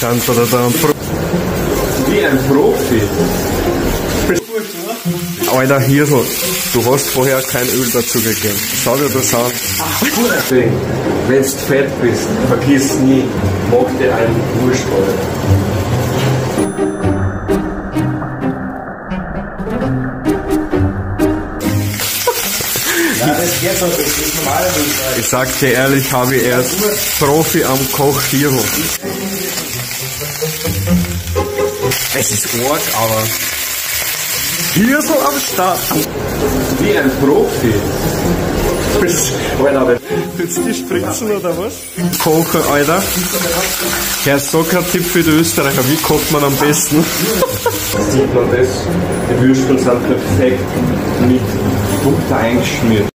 Dann, da, da, Wie ein Profi. Alter Hirschl, du hast vorher kein Öl dazu gegeben. Schau dir das an. Deswegen, wenn du fett bist, vergiss nie, mach dir einen Wurst, Alter. Ich sag dir ehrlich, habe ich erst Profi am Koch Hirschl. Es ist arg, aber Hirschl am Start. Wie ein Profi. Willst du die spritzen oder was? Kochen, Alter. Herr Tipp für die Österreicher. Wie kocht man am besten? sieht man das, die Würstel sind perfekt mit Butter eingeschmiert.